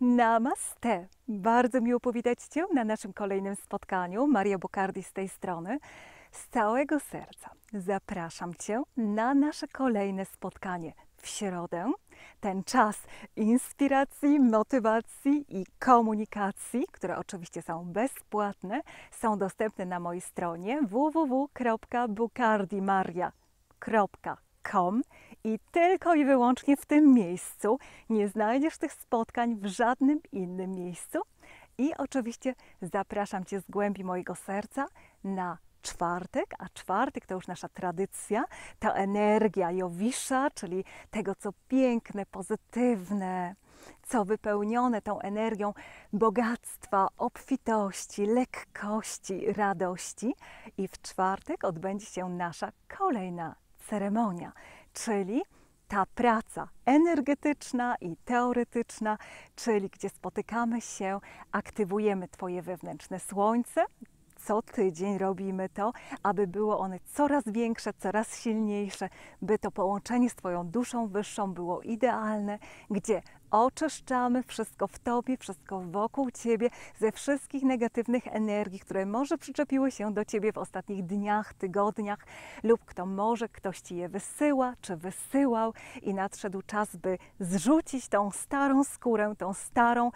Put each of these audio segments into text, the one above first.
Namaste! Bardzo miło powitać Cię na naszym kolejnym spotkaniu. Maria Bokardi z tej strony. Z całego serca zapraszam Cię na nasze kolejne spotkanie w środę. Ten czas inspiracji, motywacji i komunikacji, które oczywiście są bezpłatne, są dostępne na mojej stronie www.bukardimaria.com i tylko i wyłącznie w tym miejscu. Nie znajdziesz tych spotkań w żadnym innym miejscu. I oczywiście zapraszam Cię z głębi mojego serca na czwartek, a czwartek to już nasza tradycja, ta energia Jowisza, czyli tego, co piękne, pozytywne, co wypełnione tą energią bogactwa, obfitości, lekkości, radości. I w czwartek odbędzie się nasza kolejna ceremonia, czyli ta praca energetyczna i teoretyczna, czyli gdzie spotykamy się, aktywujemy Twoje wewnętrzne słońce. Co tydzień robimy to, aby było one coraz większe, coraz silniejsze, by to połączenie z Twoją duszą wyższą było idealne, gdzie oczyszczamy wszystko w Tobie, wszystko wokół Ciebie, ze wszystkich negatywnych energii, które może przyczepiły się do Ciebie w ostatnich dniach, tygodniach, lub kto może, ktoś Ci je wysyła, czy wysyłał i nadszedł czas, by zrzucić tą starą skórę, tą starą,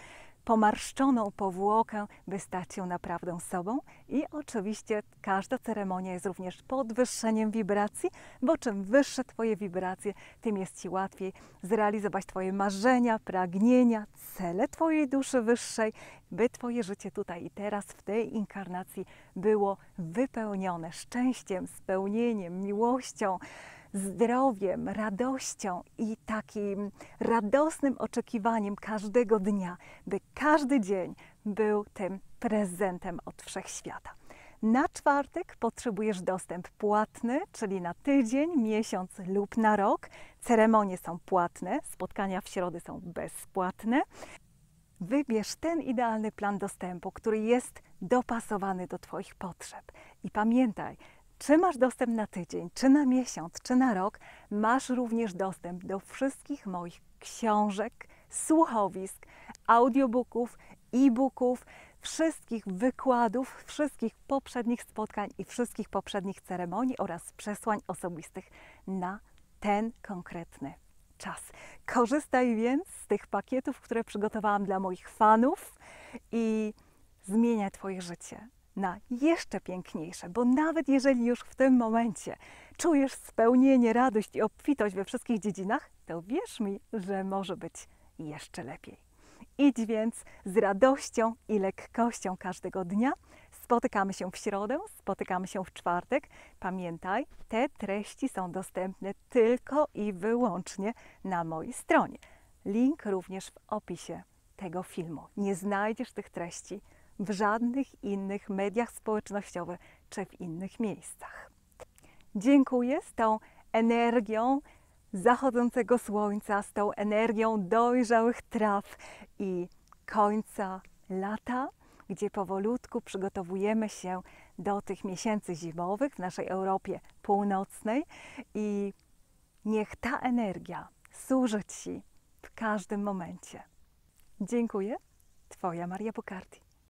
pomarszczoną powłokę, by stać się naprawdę sobą. I oczywiście każda ceremonia jest również podwyższeniem wibracji, bo czym wyższe Twoje wibracje, tym jest Ci łatwiej zrealizować Twoje marzenia, pragnienia, cele Twojej duszy wyższej, by Twoje życie tutaj i teraz, w tej inkarnacji było wypełnione szczęściem, spełnieniem, miłością zdrowiem, radością i takim radosnym oczekiwaniem każdego dnia, by każdy dzień był tym prezentem od wszechświata. Na czwartek potrzebujesz dostęp płatny, czyli na tydzień, miesiąc lub na rok. Ceremonie są płatne, spotkania w środę są bezpłatne. Wybierz ten idealny plan dostępu, który jest dopasowany do Twoich potrzeb. I pamiętaj, czy masz dostęp na tydzień, czy na miesiąc, czy na rok, masz również dostęp do wszystkich moich książek, słuchowisk, audiobooków, e-booków, wszystkich wykładów, wszystkich poprzednich spotkań i wszystkich poprzednich ceremonii oraz przesłań osobistych na ten konkretny czas. Korzystaj więc z tych pakietów, które przygotowałam dla moich fanów i zmienia Twoje życie na jeszcze piękniejsze, bo nawet jeżeli już w tym momencie czujesz spełnienie, radość i obfitość we wszystkich dziedzinach, to wierz mi, że może być jeszcze lepiej. Idź więc z radością i lekkością każdego dnia. Spotykamy się w środę, spotykamy się w czwartek. Pamiętaj, te treści są dostępne tylko i wyłącznie na mojej stronie. Link również w opisie tego filmu. Nie znajdziesz tych treści w żadnych innych mediach społecznościowych czy w innych miejscach. Dziękuję z tą energią zachodzącego słońca, z tą energią dojrzałych traw i końca lata, gdzie powolutku przygotowujemy się do tych miesięcy zimowych w naszej Europie Północnej i niech ta energia służy Ci w każdym momencie. Dziękuję. Twoja Maria Bokardi.